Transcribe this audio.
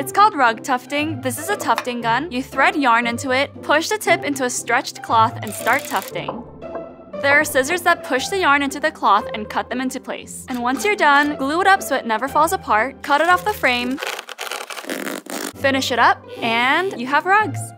It's called rug tufting. This is a tufting gun. You thread yarn into it, push the tip into a stretched cloth, and start tufting. There are scissors that push the yarn into the cloth and cut them into place. And once you're done, glue it up so it never falls apart, cut it off the frame, finish it up, and you have rugs.